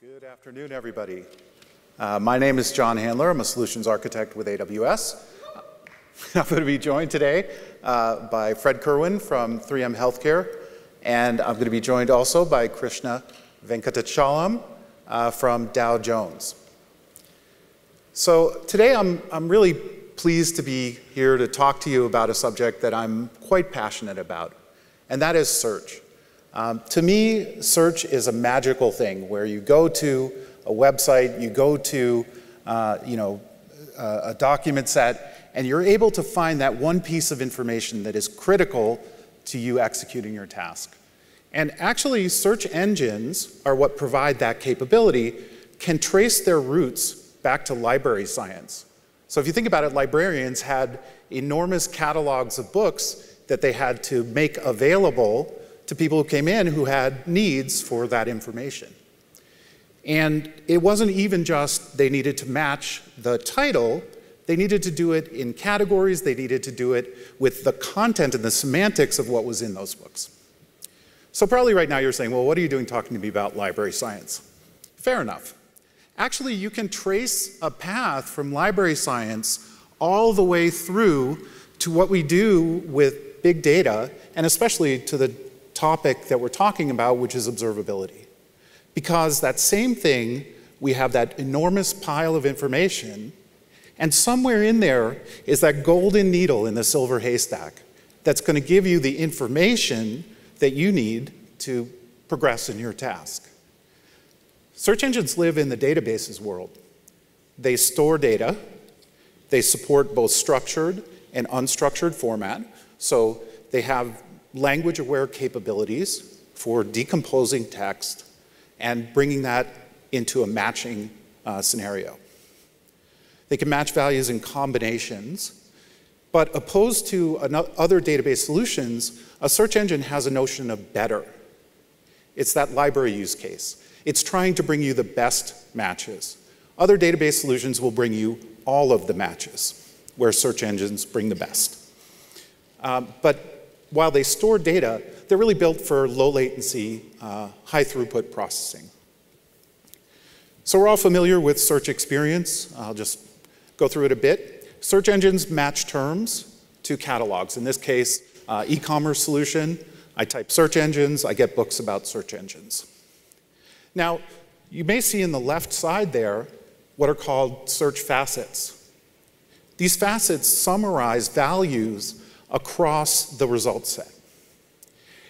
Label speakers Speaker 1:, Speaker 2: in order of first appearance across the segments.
Speaker 1: Good afternoon, everybody. Uh, my name is John Handler. I'm a solutions architect with AWS. I'm going to be joined today uh, by Fred Kirwan from 3M Healthcare, and I'm going to be joined also by Krishna Venkatachalam uh, from Dow Jones. So today I'm, I'm really pleased to be here to talk to you about a subject that I'm quite passionate about, and that is search. Um, to me, search is a magical thing where you go to a website, you go to uh, you know, a, a document set, and you're able to find that one piece of information that is critical to you executing your task. And actually, search engines are what provide that capability, can trace their roots back to library science. So if you think about it, librarians had enormous catalogs of books that they had to make available to people who came in who had needs for that information. And it wasn't even just they needed to match the title, they needed to do it in categories, they needed to do it with the content and the semantics of what was in those books. So, probably right now you're saying, well, what are you doing talking to me about library science? Fair enough. Actually, you can trace a path from library science all the way through to what we do with big data, and especially to the topic that we're talking about, which is observability. Because that same thing, we have that enormous pile of information, and somewhere in there is that golden needle in the silver haystack that's going to give you the information that you need to progress in your task. Search engines live in the databases world. They store data. They support both structured and unstructured format. So they have language aware capabilities for decomposing text and bringing that into a matching uh, scenario. They can match values in combinations, but opposed to other database solutions, a search engine has a notion of better. It's that library use case. It's trying to bring you the best matches. Other database solutions will bring you all of the matches, where search engines bring the best. Um, but while they store data, they're really built for low latency, uh, high throughput processing. So we're all familiar with search experience. I'll just go through it a bit. Search engines match terms to catalogs. In this case, uh, e-commerce solution. I type search engines, I get books about search engines. Now, you may see in the left side there what are called search facets. These facets summarize values across the result set.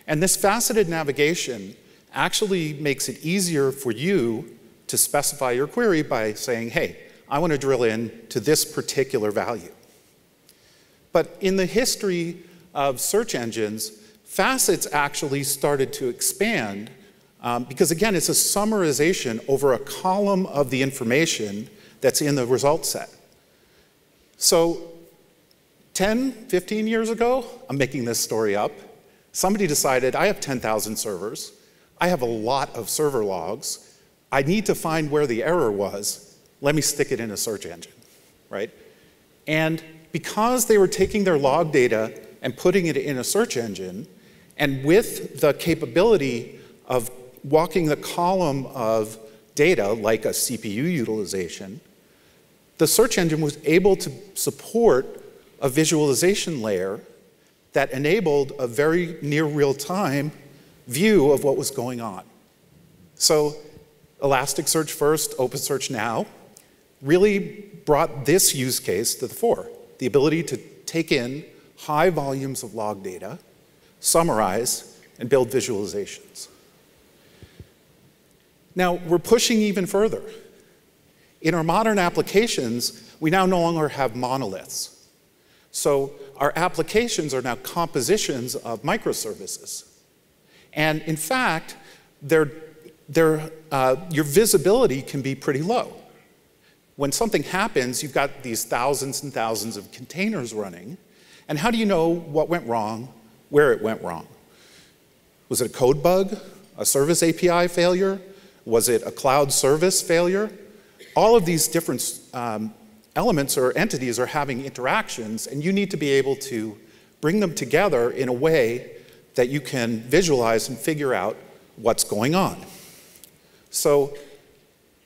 Speaker 1: And this faceted navigation actually makes it easier for you to specify your query by saying, hey, I want to drill in to this particular value. But in the history of search engines, facets actually started to expand um, because again, it's a summarization over a column of the information that's in the result set. So 10, 15 years ago, I'm making this story up, somebody decided I have 10,000 servers, I have a lot of server logs, I need to find where the error was, let me stick it in a search engine, right? And because they were taking their log data and putting it in a search engine, and with the capability of walking the column of data, like a CPU utilization, the search engine was able to support a visualization layer that enabled a very near real time view of what was going on. So, Elasticsearch first, OpenSearch now, really brought this use case to the fore the ability to take in high volumes of log data, summarize, and build visualizations. Now, we're pushing even further. In our modern applications, we now no longer have monoliths. So our applications are now compositions of microservices. And in fact, uh, your visibility can be pretty low. When something happens, you've got these thousands and thousands of containers running. And how do you know what went wrong, where it went wrong? Was it a code bug, a service API failure, was it a cloud service failure? All of these different um, elements or entities are having interactions, and you need to be able to bring them together in a way that you can visualize and figure out what's going on. So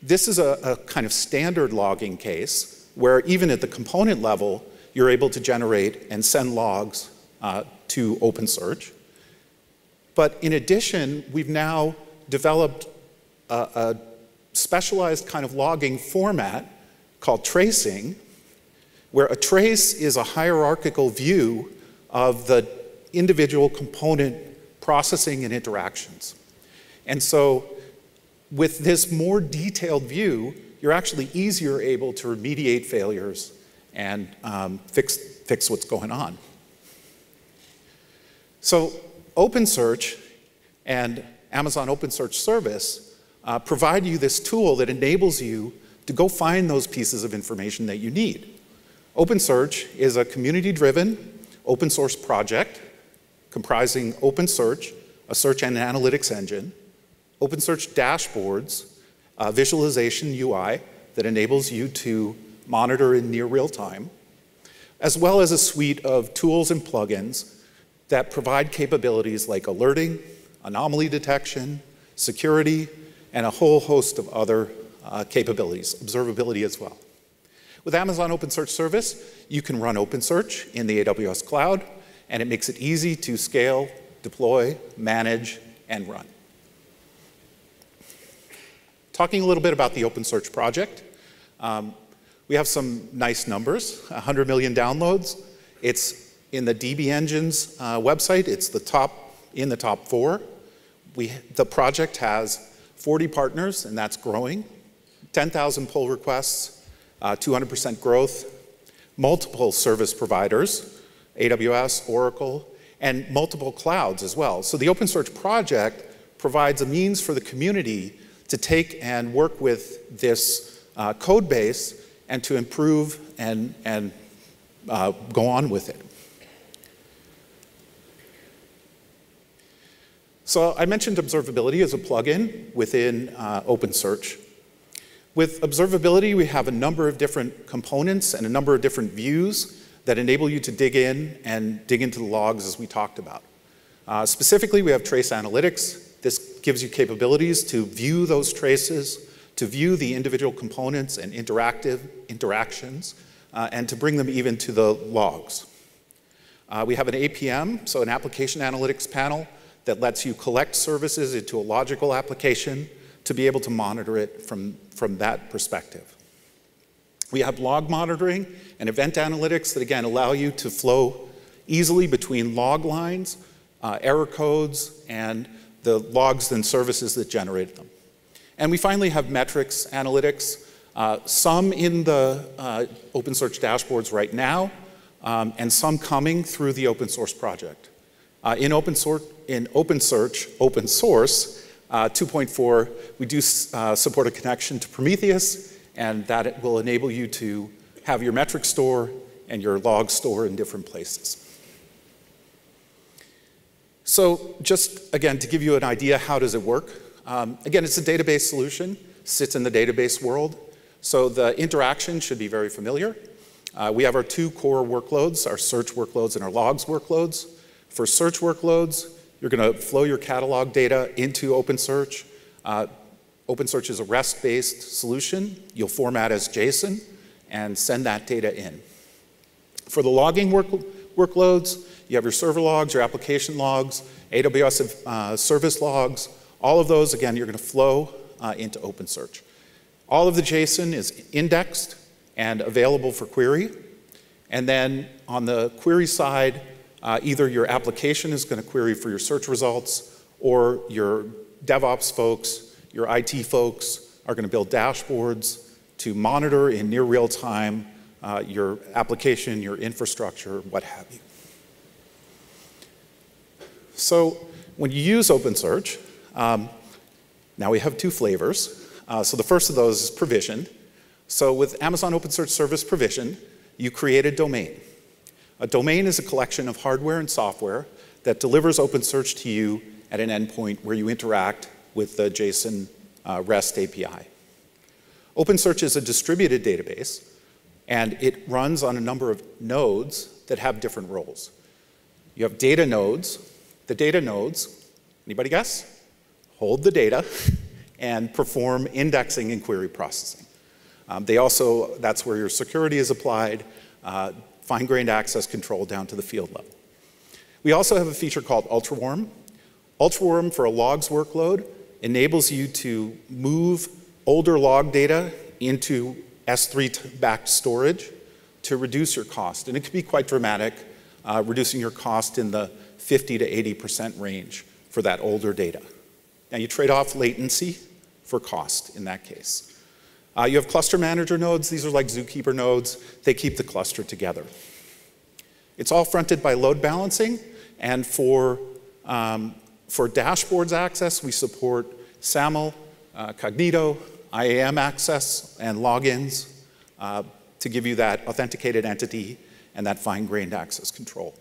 Speaker 1: This is a, a kind of standard logging case where even at the component level, you're able to generate and send logs uh, to OpenSearch. But in addition, we've now developed a, a specialized kind of logging format called tracing, where a trace is a hierarchical view of the individual component processing and interactions. And so with this more detailed view, you're actually easier able to remediate failures and um, fix, fix what's going on. So OpenSearch and Amazon OpenSearch Service uh, provide you this tool that enables you to go find those pieces of information that you need. OpenSearch is a community-driven open source project comprising OpenSearch, a search and analytics engine, OpenSearch dashboards, a visualization UI that enables you to monitor in near real time, as well as a suite of tools and plugins that provide capabilities like alerting, anomaly detection, security, and a whole host of other uh, capabilities, observability as well. With Amazon OpenSearch Service, you can run OpenSearch in the AWS cloud, and it makes it easy to scale, deploy, manage, and run. Talking a little bit about the OpenSearch project, um, we have some nice numbers, 100 million downloads. It's in the DB Engines uh, website, it's the top, in the top four. We, the project has 40 partners, and that's growing, 10,000 pull requests, 200% uh, growth, multiple service providers, AWS, Oracle, and multiple clouds as well. So the open OpenSearch project provides a means for the community to take and work with this uh, code base and to improve and, and uh, go on with it. So I mentioned observability as a plugin within uh, OpenSearch. With observability, we have a number of different components and a number of different views that enable you to dig in and dig into the logs as we talked about. Uh, specifically, we have trace analytics. This gives you capabilities to view those traces, to view the individual components and interactive interactions, uh, and to bring them even to the logs. Uh, we have an APM, so an application analytics panel that lets you collect services into a logical application to be able to monitor it from, from that perspective. We have log monitoring and event analytics that, again, allow you to flow easily between log lines, uh, error codes, and the logs and services that generated them. And we finally have metrics analytics, uh, some in the uh, OpenSearch dashboards right now, um, and some coming through the open source project. Uh, in, open source, in OpenSearch, open source, uh, 2.4, we do uh, support a connection to Prometheus, and that will enable you to have your metric store and your log store in different places. So just, again, to give you an idea, how does it work? Um, again, it's a database solution, sits in the database world. So the interaction should be very familiar. Uh, we have our two core workloads, our search workloads and our logs workloads. For search workloads, you're going to flow your catalog data into OpenSearch. Uh, OpenSearch is a REST-based solution. You'll format as JSON and send that data in. For the logging work, workloads, you have your server logs, your application logs, AWS uh, service logs. All of those, again, you're going to flow uh, into OpenSearch. All of the JSON is indexed and available for query. And then on the query side, uh, either your application is going to query for your search results, or your DevOps folks, your IT folks are going to build dashboards to monitor in near real time uh, your application, your infrastructure, what have you. So when you use OpenSearch, um, now we have two flavors. Uh, so the first of those is provisioned. So with Amazon OpenSearch Service Provision, you create a domain. A domain is a collection of hardware and software that delivers OpenSearch to you at an endpoint where you interact with the JSON uh, REST API. OpenSearch is a distributed database, and it runs on a number of nodes that have different roles. You have data nodes. The data nodes, anybody guess? Hold the data and perform indexing and query processing. Um, they also, that's where your security is applied, uh, fine-grained access control down to the field level. We also have a feature called UltraWarm. UltraWarm for a logs workload enables you to move older log data into S3-backed storage to reduce your cost. And it can be quite dramatic, uh, reducing your cost in the 50 to 80% range for that older data. Now you trade off latency for cost in that case. Uh, you have cluster manager nodes. These are like zookeeper nodes. They keep the cluster together. It's all fronted by load balancing. And for, um, for dashboards access, we support SAML, uh, Cognito, IAM access, and logins uh, to give you that authenticated entity and that fine-grained access control.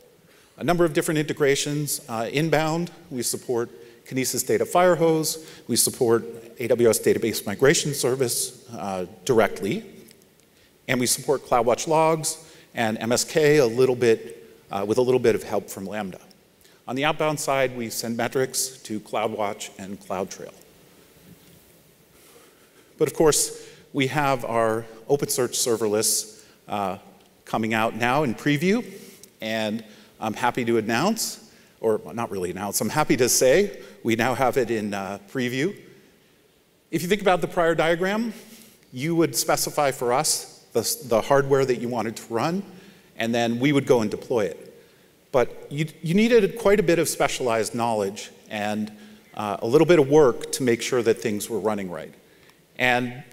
Speaker 1: A number of different integrations. Uh, inbound, we support Kinesis Data Firehose. We support AWS Database Migration Service uh, directly. And we support CloudWatch Logs and MSK a little bit, uh, with a little bit of help from Lambda. On the outbound side, we send metrics to CloudWatch and CloudTrail. But of course, we have our OpenSearch serverless uh, coming out now in preview, and I'm happy to announce, or not really announce, I'm happy to say we now have it in uh, preview. If you think about the prior diagram, you would specify for us the, the hardware that you wanted to run, and then we would go and deploy it. But you, you needed quite a bit of specialized knowledge and uh, a little bit of work to make sure that things were running right. And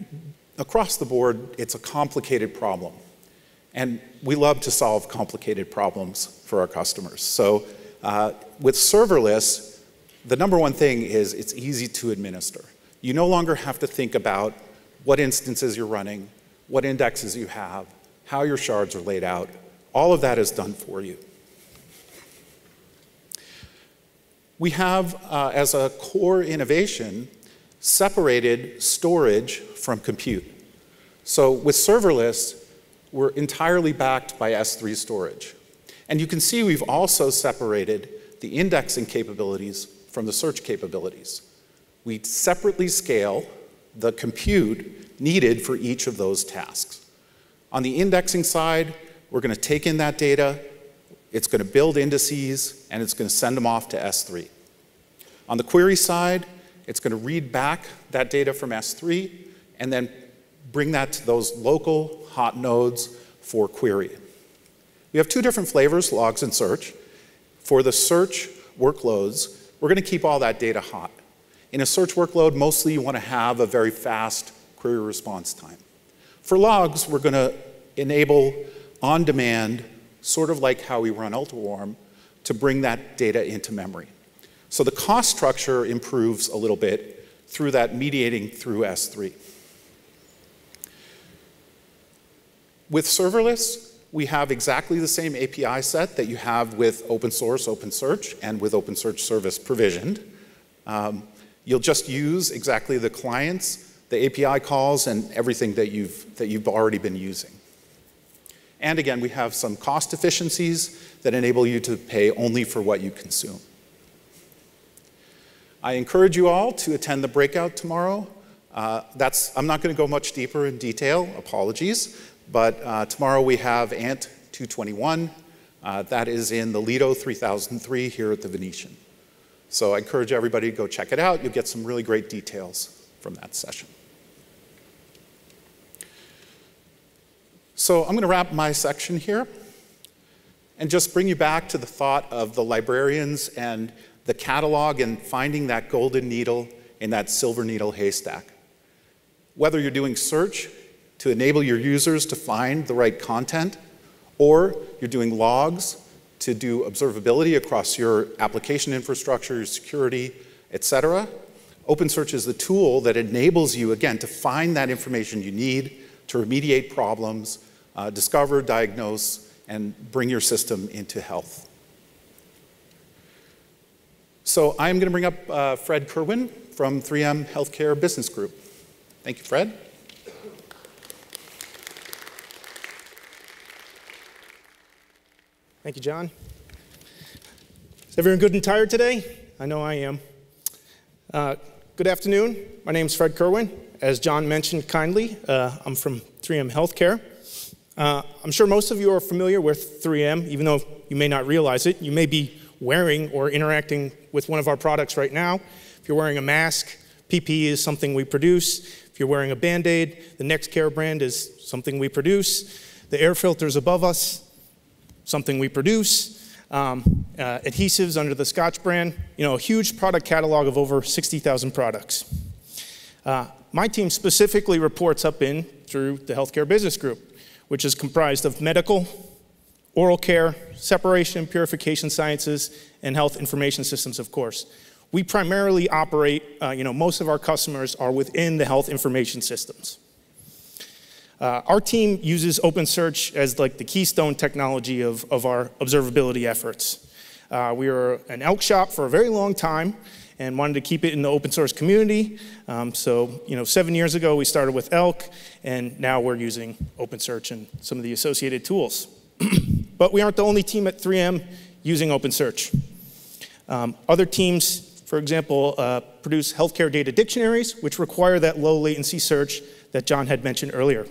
Speaker 1: across the board, it's a complicated problem. And we love to solve complicated problems for our customers. So uh, with serverless, the number one thing is it's easy to administer. You no longer have to think about what instances you're running, what indexes you have, how your shards are laid out. All of that is done for you. We have, uh, as a core innovation, separated storage from compute. So with serverless, we're entirely backed by S3 storage. And you can see we've also separated the indexing capabilities from the search capabilities. We separately scale the compute needed for each of those tasks. On the indexing side, we're going to take in that data, it's going to build indices, and it's going to send them off to S3. On the query side, it's going to read back that data from S3 and then bring that to those local hot nodes for query. We have two different flavors, logs and search. For the search workloads, we're going to keep all that data hot. In a search workload, mostly you want to have a very fast query response time. For logs, we're going to enable on-demand, sort of like how we run UltraWarm, to bring that data into memory. So the cost structure improves a little bit through that mediating through S3. With serverless, we have exactly the same API set that you have with open source OpenSearch and with OpenSearch service provisioned. Um, you'll just use exactly the clients, the API calls, and everything that you've, that you've already been using. And again, we have some cost efficiencies that enable you to pay only for what you consume. I encourage you all to attend the breakout tomorrow. Uh, that's, I'm not going to go much deeper in detail, apologies, but uh, tomorrow we have ANT 221. Uh, that is in the Lido 3003 here at the Venetian. So I encourage everybody to go check it out. You'll get some really great details from that session. So I'm going to wrap my section here and just bring you back to the thought of the librarians and the catalog and finding that golden needle in that silver needle haystack. Whether you're doing search to enable your users to find the right content, or you're doing logs to do observability across your application infrastructure, security, et cetera, OpenSearch is the tool that enables you, again, to find that information you need to remediate problems, uh, discover, diagnose, and bring your system into health. So I'm going to bring up uh, Fred Kerwin from 3M Healthcare Business Group. Thank you, Fred.
Speaker 2: Thank you, John. Is everyone good and tired today? I know I am. Uh, Good afternoon. My name is Fred Kerwin. As John mentioned kindly, uh, I'm from 3M Healthcare. Uh, I'm sure most of you are familiar with 3M, even though you may not realize it. You may be wearing or interacting with one of our products right now. If you're wearing a mask, PPE is something we produce. If you're wearing a Band Aid, the Nexcare brand is something we produce. The air filters above us, something we produce. Um, uh, adhesives under the Scotch brand, you know, a huge product catalog of over 60,000 products. Uh, my team specifically reports up in through the Healthcare Business Group which is comprised of medical, oral care, separation, purification sciences, and health information systems, of course. We primarily operate, uh, you know, most of our customers are within the health information systems. Uh, our team uses OpenSearch as like the keystone technology of, of our observability efforts. Uh, we were an ELK shop for a very long time, and wanted to keep it in the open source community. Um, so, you know, seven years ago we started with ELK, and now we're using OpenSearch and some of the associated tools. but we aren't the only team at 3M using OpenSearch. Um, other teams, for example, uh, produce healthcare data dictionaries, which require that low latency search that John had mentioned earlier.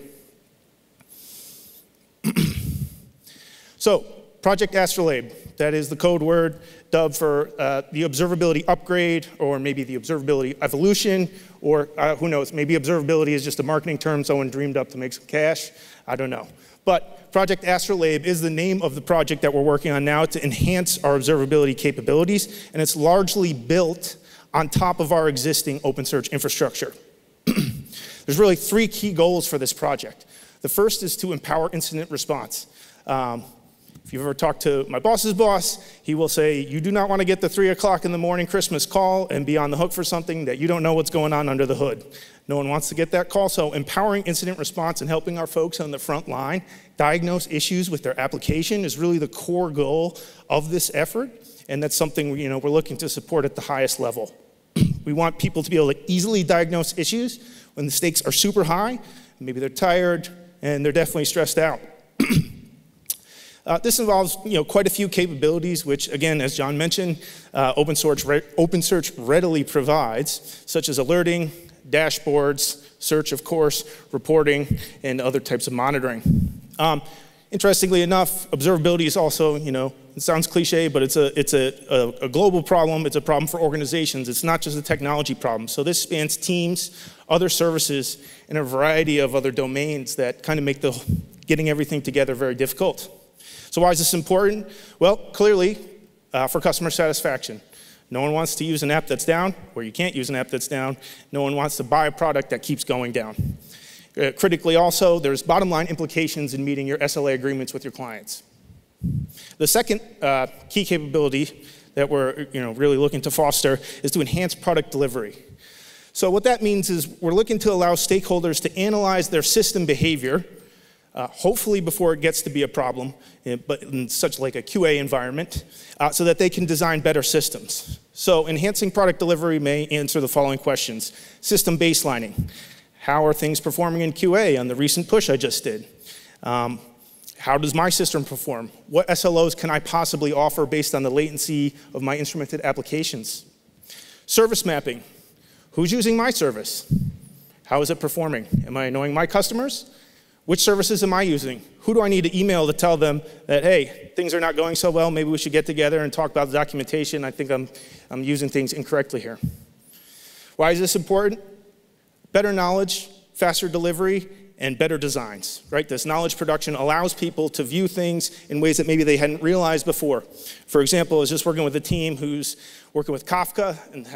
Speaker 2: so, Project Astrolabe, that is the code word dubbed for uh, the observability upgrade, or maybe the observability evolution, or uh, who knows, maybe observability is just a marketing term someone dreamed up to make some cash. I don't know. But Project Astrolabe is the name of the project that we're working on now to enhance our observability capabilities, and it's largely built on top of our existing OpenSearch infrastructure. There's really three key goals for this project. The first is to empower incident response. Um, if you've ever talked to my boss's boss, he will say, You do not want to get the three o'clock in the morning Christmas call and be on the hook for something that you don't know what's going on under the hood. No one wants to get that call. So, empowering incident response and helping our folks on the front line diagnose issues with their application is really the core goal of this effort. And that's something you know, we're looking to support at the highest level. we want people to be able to easily diagnose issues when the stakes are super high. Maybe they're tired and they're definitely stressed out. Uh, this involves you know, quite a few capabilities, which, again, as John mentioned, uh, OpenSearch, re- OpenSearch readily provides, such as alerting, dashboards, search, of course, reporting, and other types of monitoring. Um, interestingly enough, observability is also, you know, it sounds cliche, but it's, a, it's a, a, a, global problem. It's a problem for organizations. It's not just a technology problem. So this spans teams, other services, and a variety of other domains that kind of make the getting everything together very difficult. So, why is this important? Well, clearly, uh, for customer satisfaction. No one wants to use an app that's down, or you can't use an app that's down. No one wants to buy a product that keeps going down. Uh, critically, also, there's bottom line implications in meeting your SLA agreements with your clients. The second uh, key capability that we're you know, really looking to foster is to enhance product delivery. So, what that means is we're looking to allow stakeholders to analyze their system behavior uh, hopefully before it gets to be a problem, eh, but in such like a QA environment, uh, so that they can design better systems. So enhancing product delivery may answer the following questions. System baselining. How are things performing in QA on the recent push I just did? Um, how does my system perform? What SLOs can I possibly offer based on the latency of my instrumented applications? Service mapping. Who's using my service? How is it performing? Am I annoying my customers? Which services am I using? Who do I need to email to tell them that, hey, things are not going so well, maybe we should get together and talk about the documentation. I think I'm, I'm using things incorrectly here. Why is this important? Better knowledge, faster delivery, and better designs, right? This knowledge production allows people to view things in ways that maybe they hadn't realized before. For example, I was just working with a team who's working with Kafka and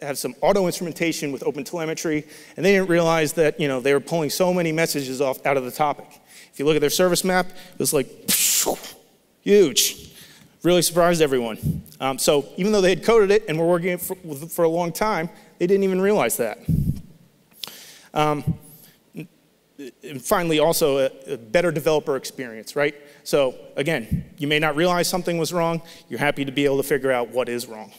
Speaker 2: had some auto instrumentation with open telemetry, and they didn't realize that you know they were pulling so many messages off out of the topic. If you look at their service map, it was like huge. Really surprised everyone. Um, so even though they had coded it and were working it for, for a long time, they didn't even realize that. Um, and finally, also a, a, better developer experience, right? So again, you may not realize something was wrong. You're happy to be able to figure out what is wrong.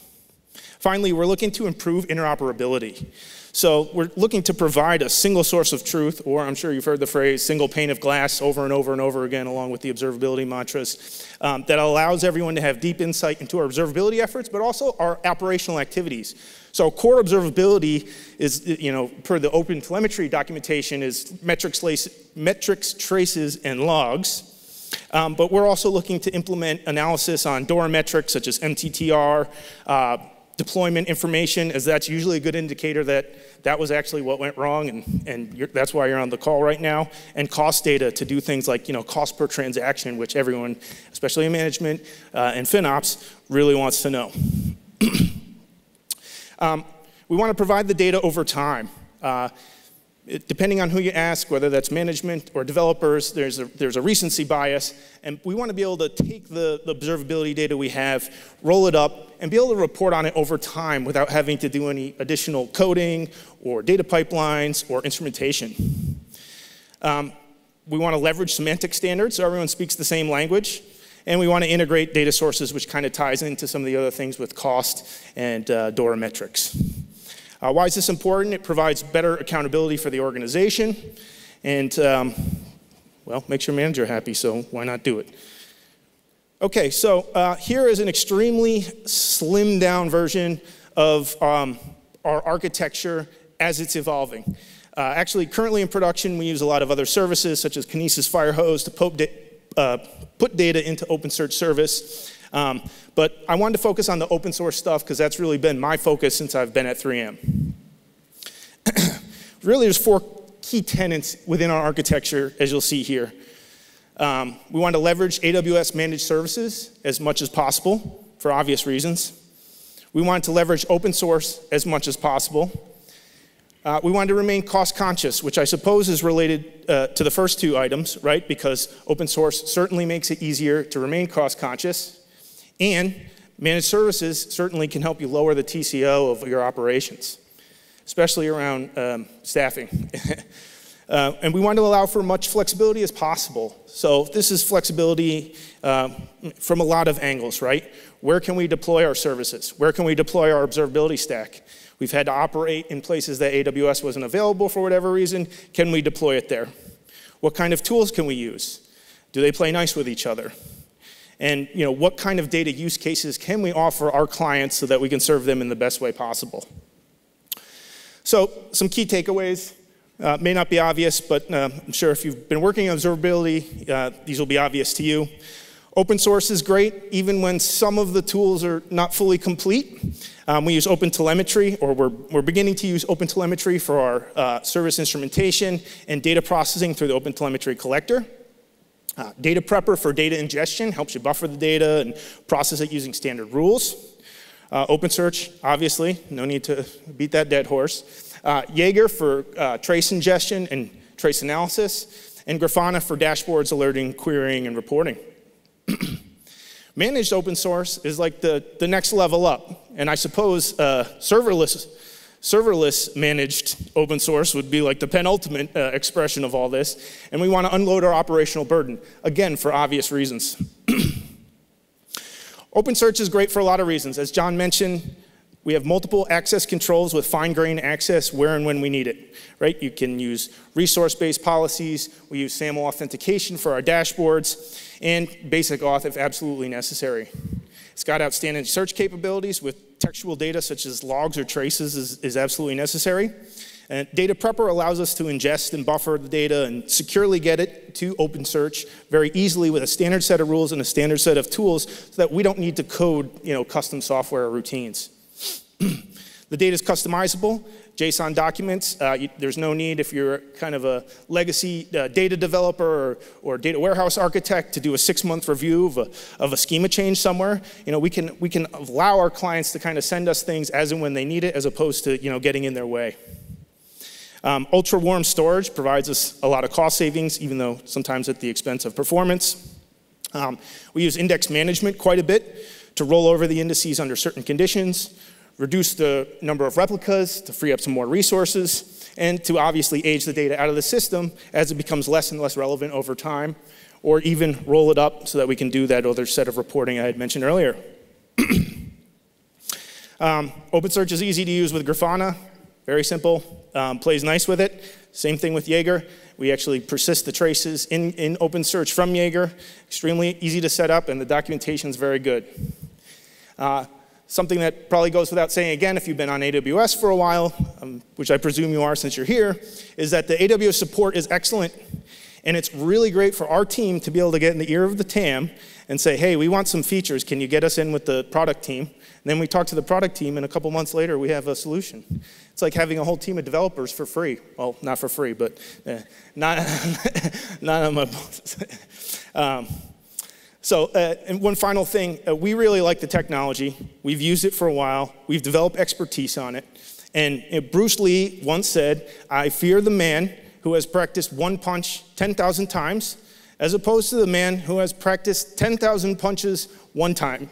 Speaker 2: Finally, we're looking to improve interoperability. So we're looking to provide a single source of truth, or I'm sure you've heard the phrase single pane of glass over and over and over again, along with the observability mantras, um, that allows everyone to have deep insight into our observability efforts, but also our operational activities. So core observability is, you know, per the open telemetry documentation is metrics, metrics traces, and logs. Um, but we're also looking to implement analysis on DORA metrics such as MTTR, uh, deployment information, as that's usually a good indicator that that was actually what went wrong, and, and that's why you're on the call right now, and cost data to do things like you know cost per transaction, which everyone, especially in management uh, and FinOps, really wants to know. um, we want to provide the data over time. Uh, depending on who you ask, whether that's management or developers, there's a, there's a recency bias. And we want to be able to take the, the, observability data we have, roll it up, and be able to report on it over time without having to do any additional coding or data pipelines or instrumentation. Um, we want to leverage semantic standards so everyone speaks the same language. And we want to integrate data sources, which kind of ties into some of the other things with cost and uh, DORA metrics. Uh, why is this important? It provides better accountability for the organization and, um, well, makes your manager happy, so why not do it? Okay, so uh, here is an extremely slimmed down version of um, our architecture as it's evolving. Uh, actually, currently in production, we use a lot of other services such as Kinesis Firehose to uh, put data into OpenSearch service. Um, but I wanted to focus on the open source stuff because that's really been my focus since I've been at 3M. really, there's four key tenets within our architecture, as you'll see here. Um, we want to leverage AWS managed services as much as possible for obvious reasons. We want to leverage open source as much as possible. Uh, we wanted to remain cost conscious, which I suppose is related uh, to the first two items, right? Because open source certainly makes it easier to remain cost conscious. And managed services certainly can help you lower the TCO of your operations, especially around um, staffing. uh, and we want to allow for as much flexibility as possible. So this is flexibility uh, from a lot of angles, right? Where can we deploy our services? Where can we deploy our observability stack? We've had to operate in places that AWS wasn't available for whatever reason. Can we deploy it there? What kind of tools can we use? Do they play nice with each other? and you know, what kind of data use cases can we offer our clients so that we can serve them in the best way possible. So some key takeaways. Uh, may not be obvious, but uh, I'm sure if you've been working on observability, uh, these will be obvious to you. Open source is great, even when some of the tools are not fully complete. Um, we use open telemetry, or we're, we're beginning to use open telemetry for our uh, service instrumentation and data processing through the open telemetry collector. Uh, data prepper for data ingestion helps you buffer the data and process it using standard rules. Uh, OpenSearch, obviously, no need to beat that dead horse. Uh, Jaeger for uh, trace ingestion and trace analysis, and Grafana for dashboards, alerting, querying, and reporting. Managed open source is like the, the next level up, and I suppose uh, serverless Serverless managed open source would be like the penultimate uh, expression of all this. And we want to unload our operational burden, again, for obvious reasons. OpenSearch is great for a lot of reasons. As John mentioned, we have multiple access controls with fine-grained access where and when we need it, right? You can use resource-based policies. We use SAML authentication for our dashboards and basic auth if absolutely necessary. It's got outstanding search capabilities with textual data such as logs or traces is, is absolutely necessary. And data prepper allows us to ingest and buffer the data and securely get it to OpenSearch very easily with a standard set of rules and a standard set of tools so that we don't need to code you know, custom software or routines. The data is customizable. JSON documents, uh, you, there's no need if you're kind of a legacy uh, data developer or, or, data warehouse architect to do a six-month review of a, of a schema change somewhere. You know, we can, we can allow our clients to kind of send us things as and when they need it as opposed to, you know, getting in their way. Um, ultra warm storage provides us a lot of cost savings, even though sometimes at the expense of performance. Um, we use index management quite a bit to roll over the indices under certain conditions reduce the number of replicas to free up some more resources, and to obviously age the data out of the system as it becomes less and less relevant over time, or even roll it up so that we can do that other set of reporting I had mentioned earlier. um, OpenSearch is easy to use with Grafana, very simple, um, plays nice with it. Same thing with Jaeger. We actually persist the traces in, in OpenSearch from Jaeger. Extremely easy to set up, and the documentation is very good. Uh, Something that probably goes without saying again if you've been on AWS for a while, um, which I presume you are since you're here, is that the AWS support is excellent. And it's really great for our team to be able to get in the ear of the TAM and say, hey, we want some features. Can you get us in with the product team? And then we talk to the product team, and a couple months later, we have a solution. It's like having a whole team of developers for free. Well, not for free, but uh, not, not on my. um, so, uh, and one final thing uh, we really like the technology. We've used it for a while, we've developed expertise on it. And uh, Bruce Lee once said, I fear the man who has practiced one punch 10,000 times, as opposed to the man who has practiced 10,000 punches one time.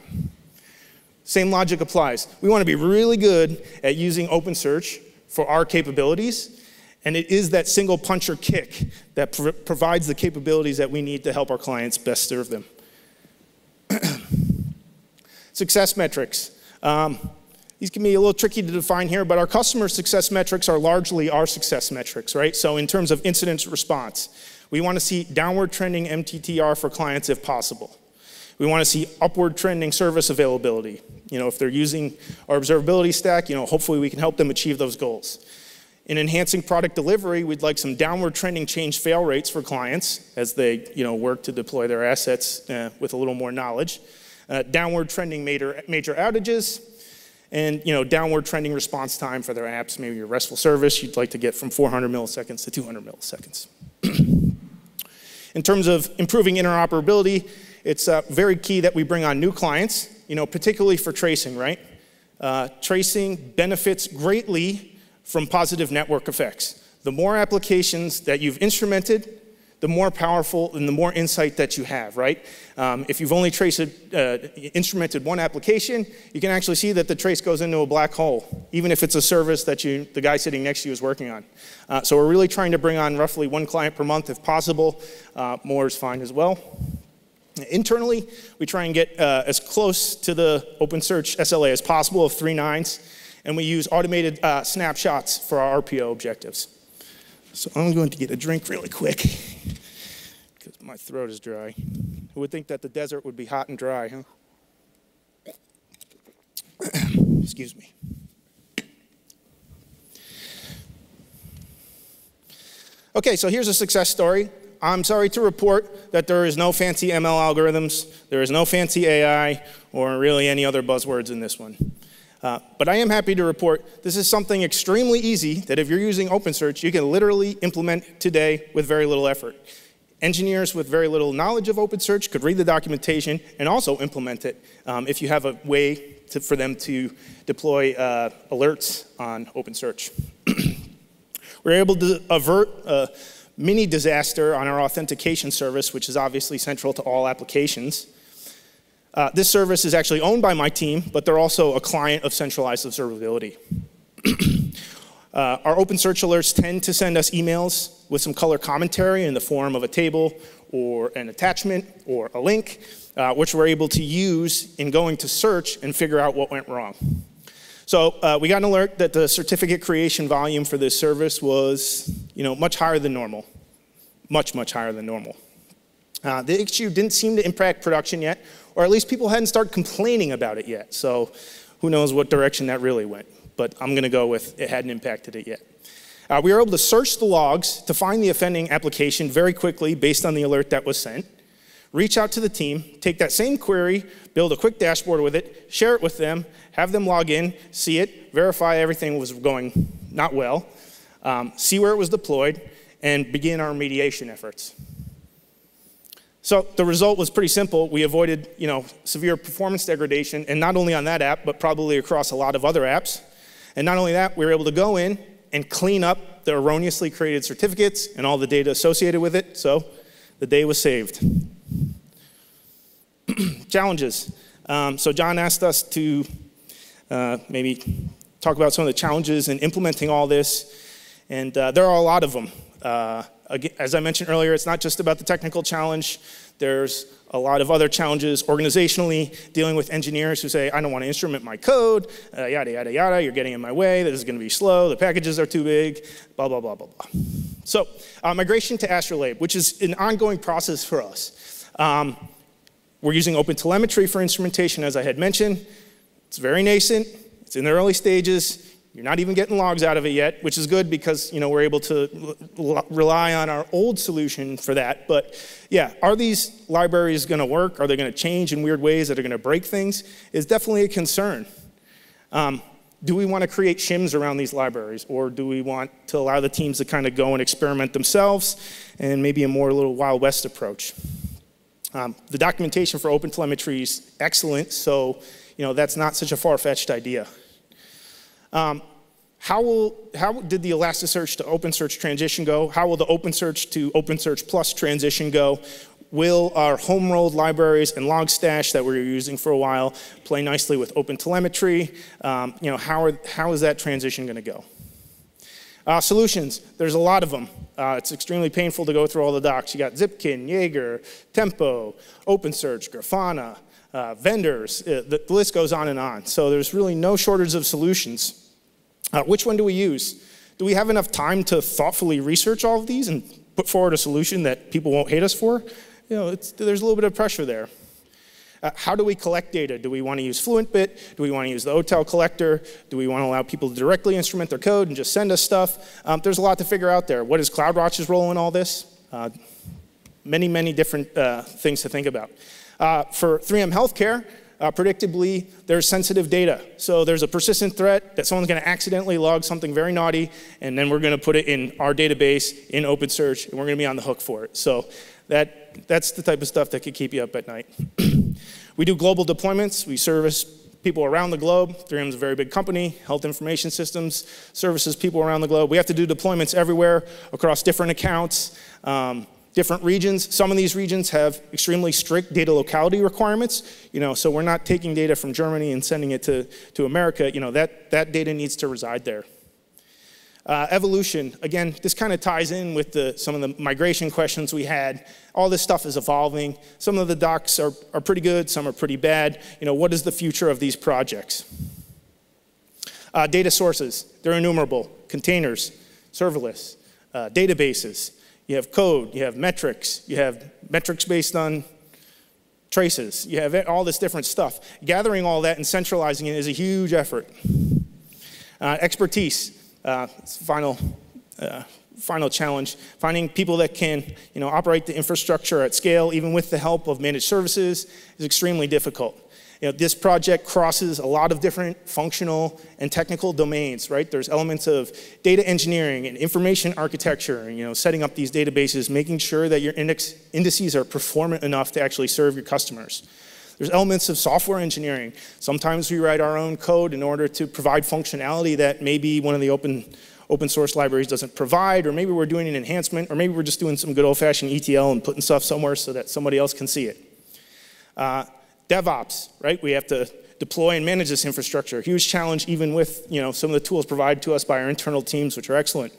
Speaker 2: Same logic applies. We want to be really good at using OpenSearch for our capabilities, and it is that single puncher kick that pr- provides the capabilities that we need to help our clients best serve them. success metrics. Um, these can be a little tricky to define here, but our customer success metrics are largely our success metrics, right? So, in terms of incident response, we want to see downward trending MTTR for clients if possible. We want to see upward trending service availability. You know, if they're using our observability stack, you know, hopefully we can help them achieve those goals. In enhancing product delivery, we'd like some downward trending change fail rates for clients as they, you know, work to deploy their assets uh, with a little more knowledge. Uh, downward trending major, major outages, and you know, downward trending response time for their apps, maybe your RESTful service, you'd like to get from 400 milliseconds to 200 milliseconds. In terms of improving interoperability, it's uh, very key that we bring on new clients, you know, particularly for tracing, right? Uh, tracing benefits greatly from positive network effects. The more applications that you've instrumented, the more powerful and the more insight that you have, right? Um, if you've only traced, uh, instrumented one application, you can actually see that the trace goes into a black hole, even if it's a service that you, the guy sitting next to you is working on. Uh, so we're really trying to bring on roughly one client per month if possible. Uh, more is fine as well. Internally, we try and get uh, as close to the OpenSearch SLA as possible of three nines, and we use automated uh, snapshots for our RPO objectives. So I'm going to get a drink really quick because my throat is dry. Who would think that the desert would be hot and dry, huh? Excuse me. Okay, so here's a success story. I'm sorry to report that there is no fancy ML algorithms, there is no fancy AI, or really any other buzzwords in this one. Uh, but I am happy to report this is something extremely easy that if you're using OpenSearch, you can literally implement today with very little effort. Engineers with very little knowledge of OpenSearch could read the documentation and also implement it um, if you have a way to, for them to deploy uh, alerts on OpenSearch. We're able to avert a mini disaster on our authentication service, which is obviously central to all applications. Uh, this service is actually owned by my team, but they're also a client of centralized observability. uh, our OpenSearch alerts tend to send us emails with some color commentary in the form of a table or an attachment or a link, uh, which we're able to use in going to search and figure out what went wrong. So uh, we got an alert that the certificate creation volume for this service was, you know, much higher than normal, much much higher than normal. Uh, the issue didn't seem to impact production yet, or at least people hadn't started complaining about it yet. So who knows what direction that really went. But I'm going to go with it hadn't impacted it yet. Uh, we were able to search the logs to find the offending application very quickly based on the alert that was sent. Reach out to the team, take that same query, build a quick dashboard with it, share it with them, have them log in, see it, verify everything was going not well, um, see where it was deployed, and begin our remediation efforts. So the result was pretty simple. We avoided, you know, severe performance degradation, and not only on that app, but probably across a lot of other apps. And not only that, we were able to go in and clean up the erroneously created certificates and all the data associated with it. So the day was saved. challenges. Um, so John asked us to uh, maybe talk about some of the challenges in implementing all this, and uh, there are a lot of them. Uh, as I mentioned earlier, it's not just about the technical challenge. There's a lot of other challenges organizationally, dealing with engineers who say, I don't want to instrument my code, uh, yada, yada, yada, you're getting in my way, this is going to be slow, the packages are too big, blah, blah, blah, blah, blah. So, uh, migration to Astrolabe, which is an ongoing process for us. Um, we're using OpenTelemetry for instrumentation, as I had mentioned. It's very nascent, it's in the early stages. You're not even getting logs out of it yet, which is good because you know we're able to rely on our old solution for that. But yeah, are these libraries going to work? Are they going to change in weird ways that are going to break things? Is definitely a concern. Um, do we want to create shims around these libraries, or do we want to allow the teams to kind of go and experiment themselves, and maybe a more little Wild West approach? Um, the documentation for OpenTelemetry is excellent, so you know that's not such a far-fetched idea. Um, how, will, how did the Elasticsearch to OpenSearch transition go? How will the OpenSearch to OpenSearch Plus transition go? Will our home rolled libraries and Logstash that we were using for a while play nicely with OpenTelemetry? Um, you know, how, are, how is that transition going to go? Uh, solutions, there's a lot of them. Uh, it's extremely painful to go through all the docs. You got Zipkin, Jaeger, Tempo, OpenSearch, Grafana, uh, vendors, uh, list goes on and on. So there's really no shortage of solutions. Uh, which one do we use? Do we have enough time to thoughtfully research all of these and put forward a solution that people won't hate us for? You know, there's a little bit of pressure there. Uh, how do we collect data? Do we want to use FluentBit? Do we want to use the OTel collector? Do we want to allow people to directly instrument their code and just send us stuff? Um, there's a lot to figure out there. What is CloudWatch's role in all this? Uh, many, many different uh, things to think about. Uh, for 3M Healthcare, uh, predictably, there's sensitive data. So there's a persistent threat that someone's going to accidentally log something very naughty, and then we're going to put it in our database in OpenSearch, and we're going to be on the hook for it. So that, that's the type of stuff that could keep you up at night. we do global deployments. We service people around the globe. 3M is a very big company, health information systems, services people around the globe. We have to do deployments everywhere across different accounts. Um, different regions. Some of these regions have extremely strict data locality requirements. You know, so we're not taking data from Germany and sending it to, to America. You know, that, that data needs to reside there. Uh, evolution, again, this kind of ties in with the, some of the migration questions we had. All this stuff is evolving. Some of the docs are, are pretty good, some are pretty bad. You know, what is the future of these projects? Uh, data sources, they're innumerable. Containers, serverless, uh, databases, you have code, you have metrics, you have metrics based on traces, you have all this different stuff. Gathering all that and centralizing it is a huge effort. Uh, expertise, uh, final, uh, final challenge. Finding people that can you know, operate the infrastructure at scale, even with the help of managed services, is extremely difficult. You know, this project crosses a lot of different functional and technical domains, right? There's elements of data engineering and information architecture, you know, setting up these databases, making sure that your index, indices are performant enough to actually serve your customers. There's elements of software engineering. Sometimes we write our own code in order to provide functionality that maybe one of the open, open source libraries doesn't provide, or maybe we're doing an enhancement, or maybe we're just doing some good old fashioned ETL and putting stuff somewhere so that somebody else can see it. Uh, DevOps, right? We have to deploy and manage this infrastructure. Huge challenge even with you know, some of the tools provided to us by our internal teams, which are excellent.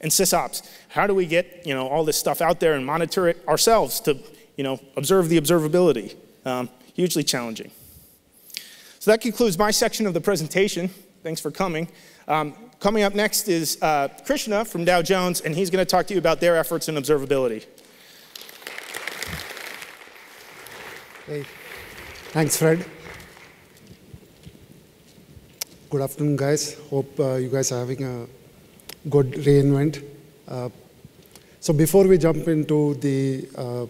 Speaker 2: And SysOps, how do we get you know, all this stuff out there and monitor it ourselves to you know, observe the observability? Um, hugely challenging. So that concludes my section of the presentation. Thanks for coming. Um, coming up next is uh, Krishna from Dow Jones, and he's going to talk to you about their efforts in observability.
Speaker 3: Hey, thanks, Fred. Good afternoon, guys. Hope uh, you guys are having a good reInvent. Uh, so before we jump into the uh, uh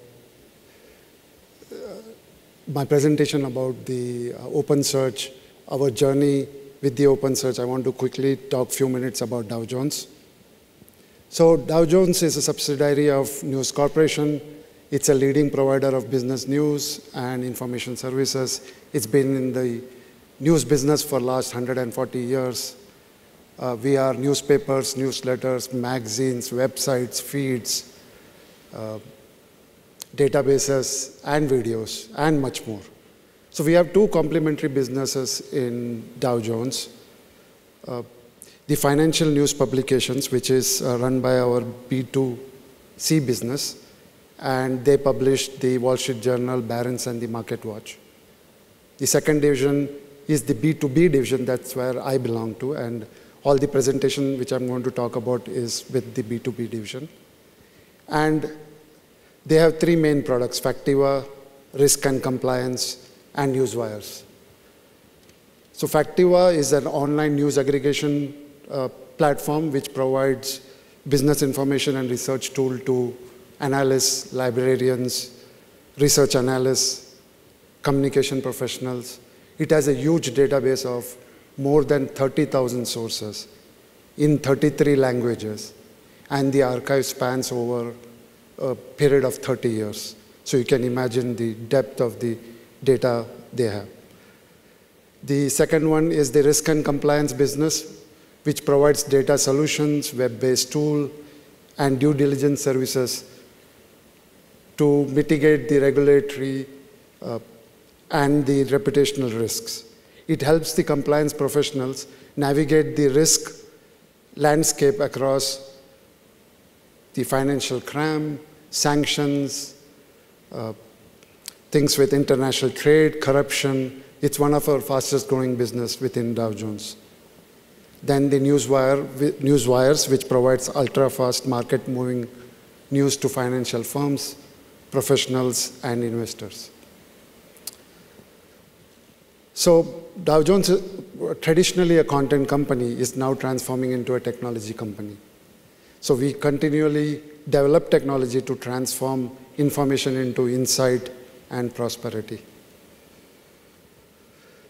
Speaker 3: my presentation about the uh, OpenSearch, our journey with the OpenSearch, I want to quickly talk a few minutes about Dow Jones. So Dow Jones is a subsidiary of News Corporation, it's a leading provider of business news and information services. It's been in the news business for last 140 years. Uh, we are newspapers, newsletters, magazines, websites, feeds, uh, databases, and videos, and much more. So we have two complementary businesses in Dow Jones. Uh, the financial news publications, which is uh, run by our B2C business, and they published the Wall Street Journal, Barron's, and the Market Watch. The second division is the B2B division, that's where I belong to, and all the presentation which I'm going to talk about is with the B2B division. And they have three main products, Factiva, Risk and Compliance, and Newswires. So Factiva is an online news aggregation uh, platform which provides business information and research tool to analysts, librarians, research analysts, communication professionals. It has a huge database of more than 30,000 sources in 33 languages, and the archive spans over a period of 30 years. So you can imagine the depth of the data they have. The second one is the risk and compliance business, which provides data solutions, web-based tool, and due diligence services to mitigate the regulatory uh, and the reputational risks. It helps the compliance professionals navigate the risk landscape across the financial crime, sanctions, uh, things with international trade, corruption. It's one of our fastest growing business within Dow Jones. Then the newswire, newswires, which provides ultra fast market moving news to financial firms, professionals, and investors. So Dow Jones, traditionally a content company, is now transforming into a technology company. So we continually develop technology to transform information into insight and prosperity.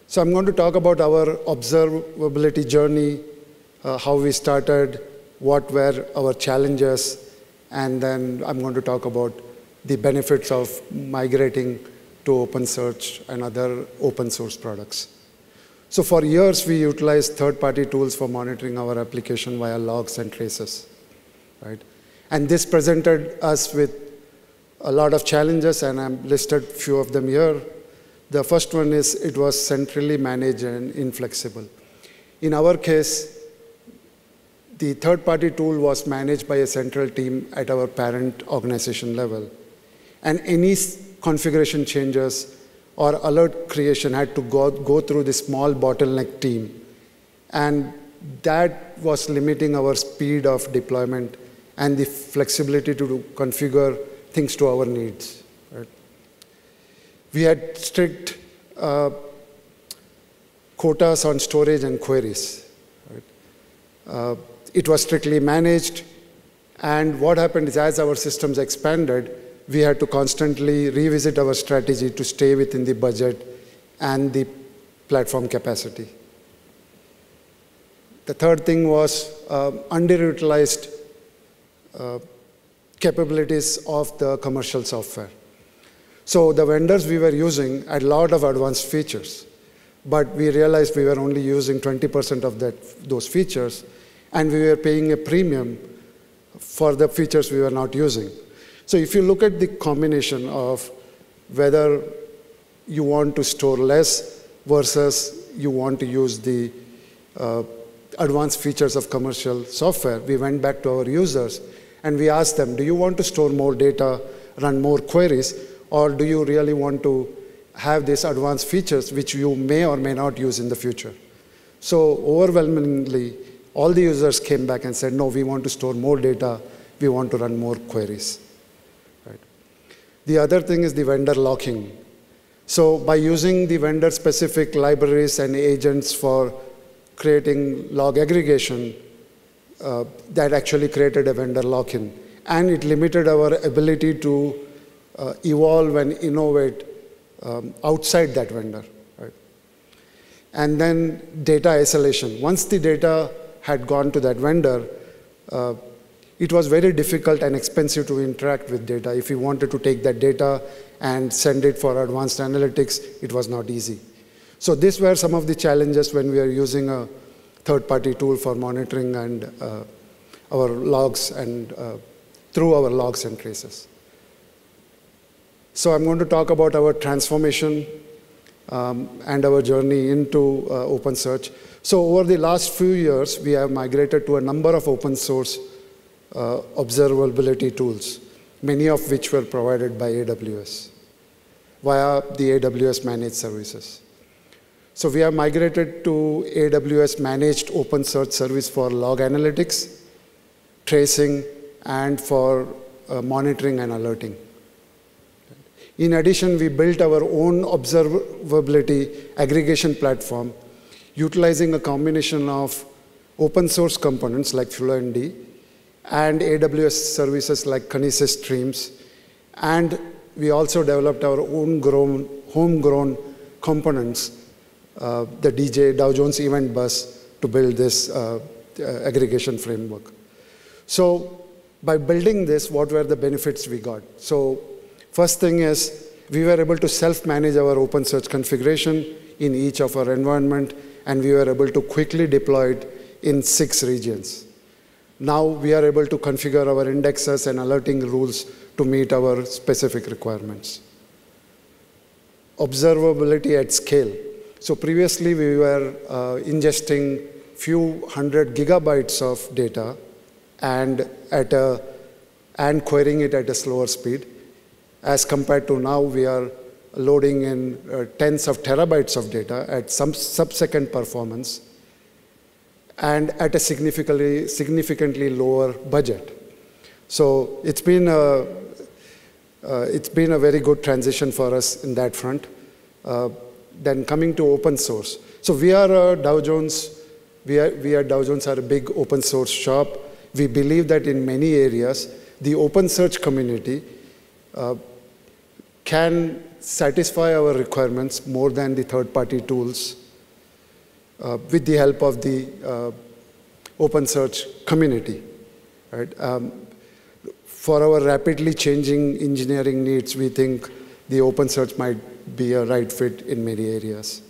Speaker 3: So I'm going to talk about our observability journey, uh, how we started, what were our challenges, and then I'm going to talk about the benefits of migrating to OpenSearch and other open source products. So for years, we utilized third-party tools for monitoring our application via logs and traces, right? And this presented us with a lot of challenges, and I've listed a few of them here. The first one is it was centrally managed and inflexible. In our case, the third-party tool was managed by a central team at our parent organization level. And any configuration changes or alert creation had to go, go through the small bottleneck team. And that was limiting our speed of deployment and the flexibility to configure things to our needs. Right? We had strict uh, quotas on storage and queries. Right? Uh, it was strictly managed, and what happened is as our systems expanded, we had to constantly revisit our strategy to stay within the budget and the platform capacity. The third thing was uh, underutilized uh, capabilities of the commercial software. So the vendors we were using had a lot of advanced features, but we realized we were only using 20% of that, those features, and we were paying a premium for the features we were not using. So if you look at the combination of whether you want to store less versus you want to use the uh, advanced features of commercial software, we went back to our users and we asked them, do you want to store more data, run more queries, or do you really want to have these advanced features which you may or may not use in the future? So overwhelmingly, all the users came back and said, no, we want to store more data, we want to run more queries. The other thing is the vendor lock-in. So by using the vendor-specific libraries and agents for creating log aggregation, uh, that actually created a vendor lock-in. And it limited our ability to uh, evolve and innovate um, outside that vendor. Right? And then data isolation. Once the data had gone to that vendor, uh, it was very difficult and expensive to interact with data. If you wanted to take that data and send it for advanced analytics, it was not easy. So these were some of the challenges when we are using a third-party tool for monitoring and uh, our logs and uh, through our logs and traces. So I'm going to talk about our transformation um, and our journey into uh, OpenSearch. So over the last few years, we have migrated to a number of open source observability tools, many of which were provided by AWS via the AWS managed services. So we have migrated to AWS managed open OpenSearch service for log analytics, tracing, and for uh, monitoring and alerting. In addition, we built our own observability aggregation platform utilizing a combination of open source components like FluentD and AWS services like Kinesis Streams. And we also developed our own grown, homegrown components, uh, the DJ Dow Jones Event Bus, to build this uh, uh, aggregation framework. So by building this, what were the benefits we got? So first thing is we were able to self-manage our OpenSearch configuration in each of our environment, and we were able to quickly deploy it in six regions. Now we are able to configure our indexes and alerting rules to meet our specific requirements. Observability at scale. So previously we were uh, ingesting few hundred gigabytes of data and at a and querying it at a slower speed. As compared to now, we are loading in uh, tens of terabytes of data at some sub-second performance and at a significantly, significantly lower budget. So it's been, a, uh, it's been a very good transition for us in that front. Uh, then coming to open source. So we are a Dow Jones, we are, we are Dow Jones are a big open source shop. We believe that in many areas, the open search community uh, can satisfy our requirements more than the third-party tools uh, with the help of the uh, open search community. Right? Um, for our rapidly changing engineering needs, we think the open search might be a right fit in many areas.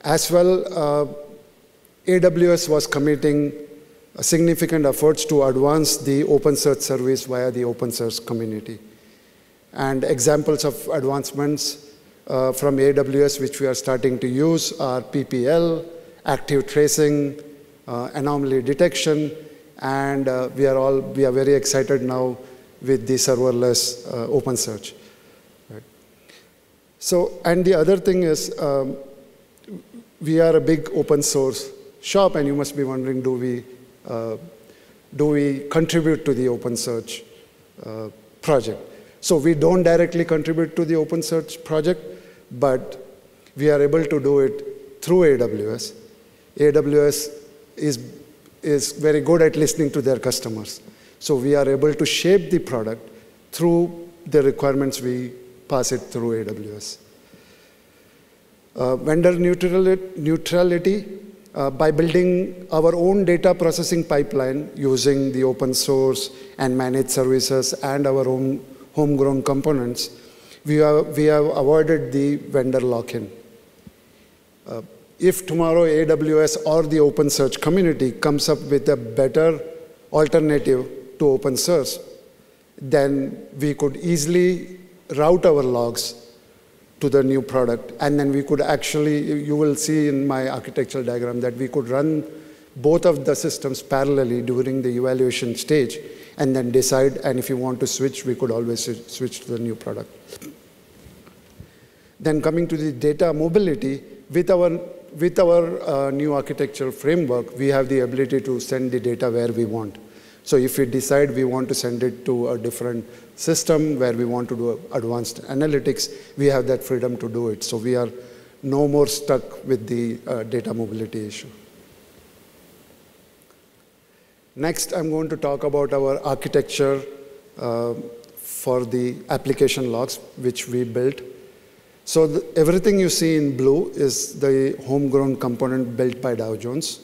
Speaker 3: As well, uh, AWS was committing significant efforts to advance the open search service via the open source community. And examples of advancements uh, from AWS which we are starting to use are PPL, active tracing, uh, anomaly detection, and uh, we are all we are very excited now with the serverless uh, open search. Right. So, and the other thing is um, we are a big open source shop, and you must be wondering, do we uh, do we contribute to the open search uh, project? So we don't directly contribute to the open search project, but we are able to do it through AWS. AWS is, is very good at listening to their customers. So we are able to shape the product through the requirements we pass it through AWS. Uh, vendor neutrality, uh, by building our own data processing pipeline using the open source and managed services and our own homegrown components, we have, we have avoided the vendor lock-in. Uh, if tomorrow AWS or the open search community comes up with a better alternative to open source, then we could easily route our logs to the new product. And then we could actually, you will see in my architectural diagram that we could run both of the systems parallelly during the evaluation stage and then decide, and if you want to switch, we could always switch to the new product. Then coming to the data mobility, with our, with our uh, new architectural framework, we have the ability to send the data where we want. So if we decide we want to send it to a different system where we want to do advanced analytics, we have that freedom to do it. So we are no more stuck with the uh, data mobility issue. Next, I'm going to talk about our architecture uh, for the application logs, which we built. So the, everything you see in blue is the homegrown component built by Dow Jones.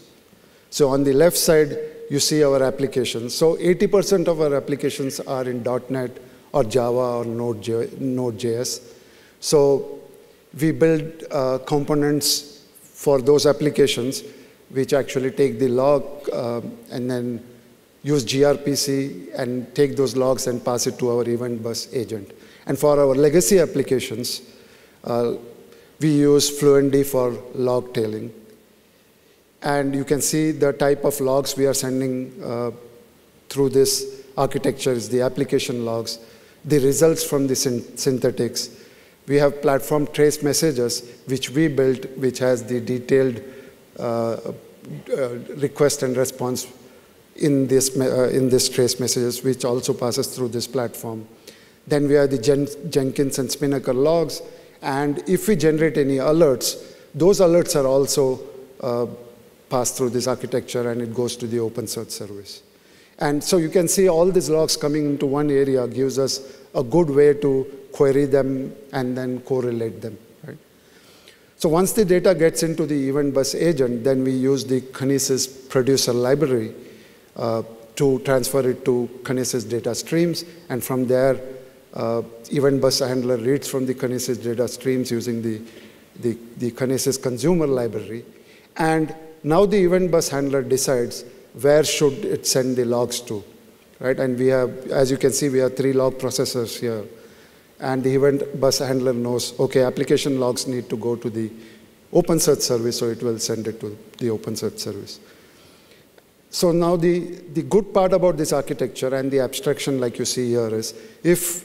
Speaker 3: So on the left side, you see our applications. So 80% of our applications are in .NET or Java or Node.js. So we build uh, components for those applications which actually take the log uh, and then use gRPC and take those logs and pass it to our event bus agent. And for our legacy applications, uh, we use FluentD for log tailing. And you can see the type of logs we are sending uh, through this architecture is the application logs, the results from the synthetics. We have platform trace messages, which we built, which has the detailed request and response in this, uh, in this trace messages, which also passes through this platform. Then we have the Jen Jenkins and Spinnaker logs. And if we generate any alerts, those alerts are also uh, passed through this architecture and it goes to the OpenSearch service. And so you can see all these logs coming into one area gives us a good way to query them and then correlate them. So once the data gets into the event bus agent, then we use the Kinesis producer library uh, to transfer it to Kinesis data streams. And from there, uh, event bus handler reads from the Kinesis data streams using the, the, the Kinesis consumer library. And now the event bus handler decides where should it send the logs to, right? And we have, as you can see, we have three log processors here. And the event bus handler knows, okay, application logs need to go to the OpenSearch service, so it will send it to the OpenSearch service. So now the, the good part about this architecture and the abstraction like you see here is if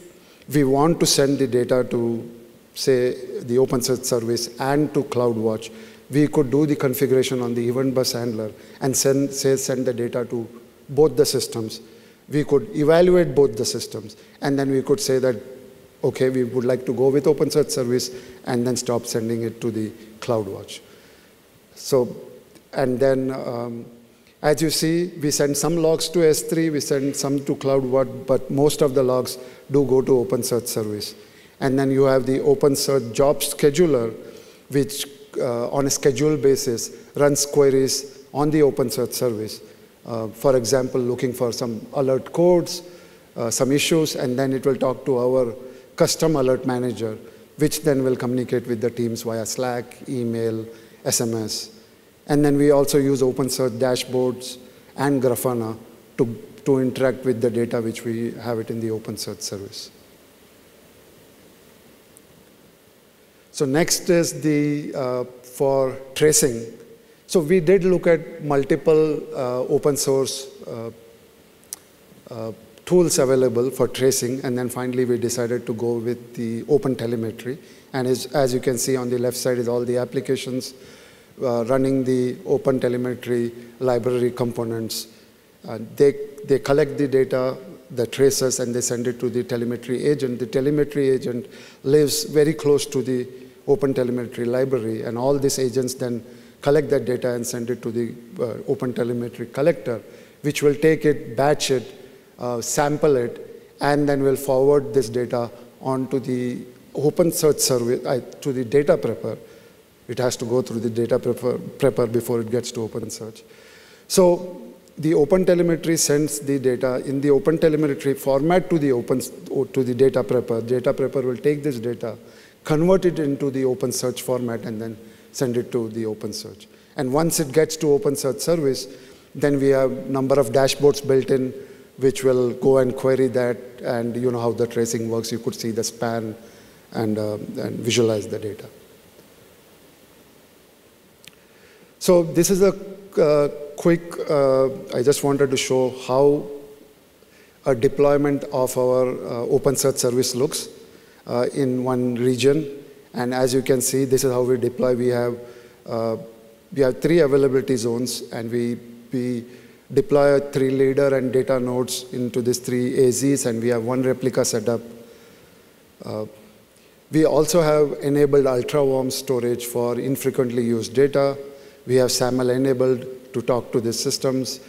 Speaker 3: we want to send the data to, say, the OpenSearch service and to CloudWatch, we could do the configuration on the event bus handler and send, say, send the data to both the systems. We could evaluate both the systems, and then we could say that, okay, we would like to go with OpenSearch service and then stop sending it to the CloudWatch. So, and then um, as you see, we send some logs to S3, we send some to CloudWatch, but most of the logs do go to OpenSearch service. And then you have the OpenSearch job scheduler, which uh, on a schedule basis runs queries on the OpenSearch service. Uh, for example, looking for some alert codes, uh, some issues, and then it will talk to our custom alert manager, which then will communicate with the teams via Slack, email, SMS. And then we also use OpenSearch dashboards and Grafana to, to interact with the data which we have it in the OpenSearch service. So next is the uh, for tracing. So we did look at multiple uh, open source uh, uh tools available for tracing, and then finally we decided to go with the open telemetry. And as, as you can see on the left side is all the applications uh, running the open telemetry library components. Uh, they, they collect the data, the traces, and they send it to the telemetry agent. The telemetry agent lives very close to the open telemetry library, and all these agents then collect that data and send it to the uh, open telemetry collector, which will take it, batch it, uh, sample it, and then we'll forward this data onto the OpenSearch service, uh, to the data prepper, it has to go through the data prepper, prepper before it gets to OpenSearch. So the OpenTelemetry sends the data in the OpenTelemetry format to the open to the data prepper. Data prepper will take this data, convert it into the OpenSearch format, and then send it to the OpenSearch. And once it gets to OpenSearch service, then we have number of dashboards built in, which will go and query that, and you know how the tracing works. You could see the span and, uh, and visualize the data. So this is a uh, quick, uh, I just wanted to show how a deployment of our uh, OpenSearch service looks uh, in one region. And as you can see, this is how we deploy. We have, uh, we have three availability zones, and we, we deploy three leader and data nodes into these three AZs, and we have one replica setup. Uh, we also have enabled ultra-warm storage for infrequently used data. We have SAML enabled to talk to these systems.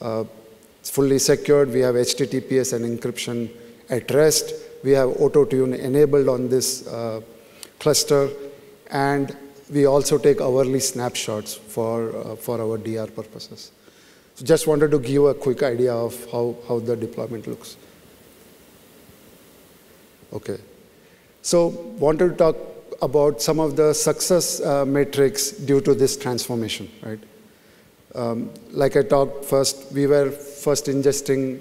Speaker 3: Uh, it's fully secured. We have HTTPS and encryption at rest. We have auto-tune enabled on this uh, cluster. And we also take hourly snapshots for, uh, for our DR purposes. Just wanted to give a quick idea of how, how the deployment looks. Okay. So wanted to talk about some of the success uh, metrics due to this transformation, right? Um, like I talked first, we were first ingesting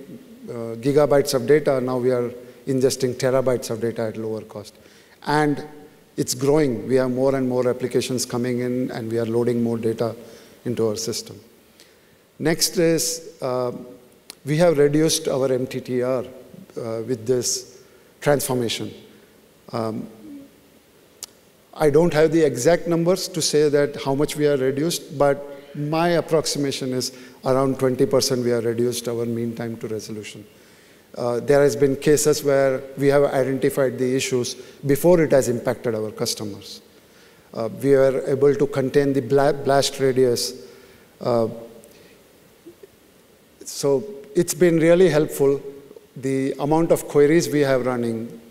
Speaker 3: uh, gigabytes of data, now we are ingesting terabytes of data at lower cost. And it's growing. We have more and more applications coming in, and we are loading more data into our system. Next is uh, we have reduced our MTTR uh, with this transformation. Um, I don't have the exact numbers to say that how much we are reduced, but my approximation is around 20% we have reduced our mean time to resolution. Uh, there has been cases where we have identified the issues before it has impacted our customers. Uh, we were able to contain the blast radius. Uh, so it's been really helpful. The amount of queries we have running,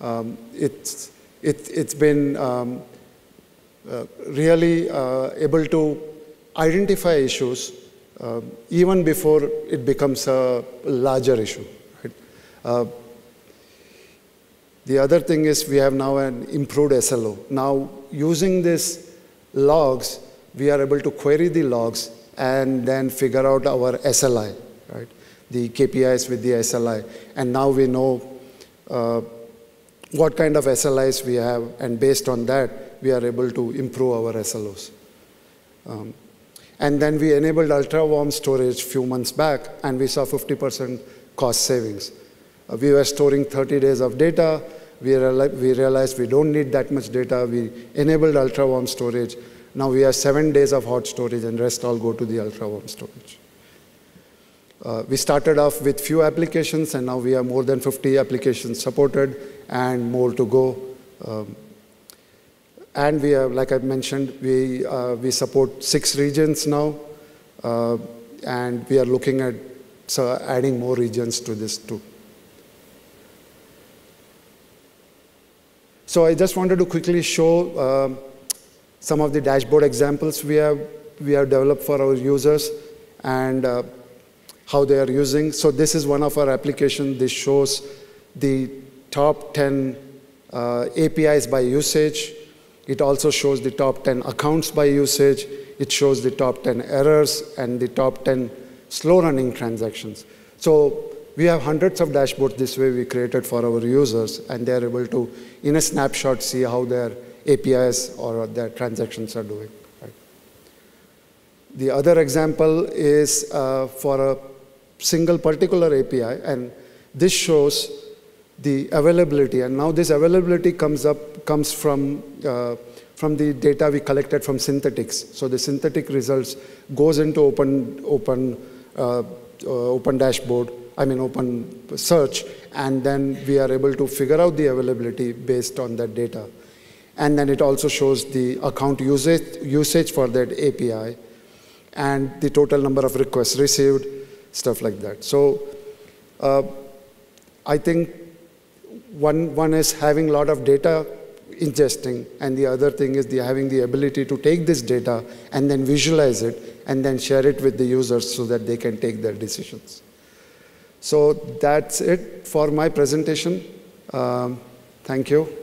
Speaker 3: um, it's, it, it's been um, uh, really uh, able to identify issues uh, even before it becomes a larger issue. Right? Uh, the other thing is we have now an improved SLO. Now, using these logs, we are able to query the logs and then figure out our SLI, right? The KPIs with the SLI. And now we know uh, what kind of SLIs we have, and based on that, we are able to improve our SLOs. Um, and then we enabled ultra warm storage a few months back, and we saw 50% cost savings. Uh, we were storing 30 days of data. We, reali we realized we don't need that much data. We enabled ultra warm storage. Now we have seven days of hot storage, and rest all go to the ultra warm storage. Uh, we started off with few applications, and now we have more than 50 applications supported and more to go. Um, and we have, like I mentioned, we, uh, we support six regions now, uh, and we are looking at so adding more regions to this too. So I just wanted to quickly show uh, some of the dashboard examples we have, we have developed for our users and uh, how they are using. So this is one of our applications. This shows the top 10 uh, APIs by usage. It also shows the top 10 accounts by usage. It shows the top 10 errors and the top 10 slow running transactions. So we have hundreds of dashboards this way we created for our users, and they're able to, in a snapshot, see how their APIs or their transactions are doing. Right? The other example is uh, for a single particular API, and this shows the availability. And now this availability comes up comes from uh, from the data we collected from synthetics. So the synthetic results goes into open open uh, uh, open dashboard I mean open search, and then we are able to figure out the availability based on that data. And then it also shows the account usage, usage for that API and the total number of requests received, stuff like that. So uh, I think one, one is having a lot of data ingesting, and the other thing is the having the ability to take this data and then visualize it and then share it with the users so that they can take their decisions. So that's it for my presentation. Um, thank you.